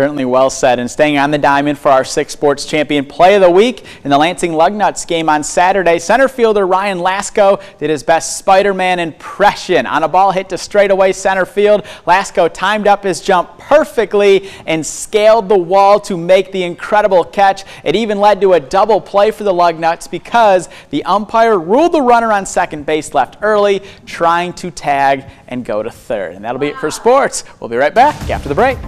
Certainly well said. And staying on the diamond for our six sports champion play of the week in the Lansing Lugnuts game on Saturday, center fielder Ryan Lasko did his best Spider-Man impression on a ball hit to straightaway center field. Lasko timed up his jump perfectly and scaled the wall to make the incredible catch. It even led to a double play for the Lugnuts because the umpire ruled the runner on second base left early, trying to tag and go to third. And that'll be it for sports. We'll be right back after the break.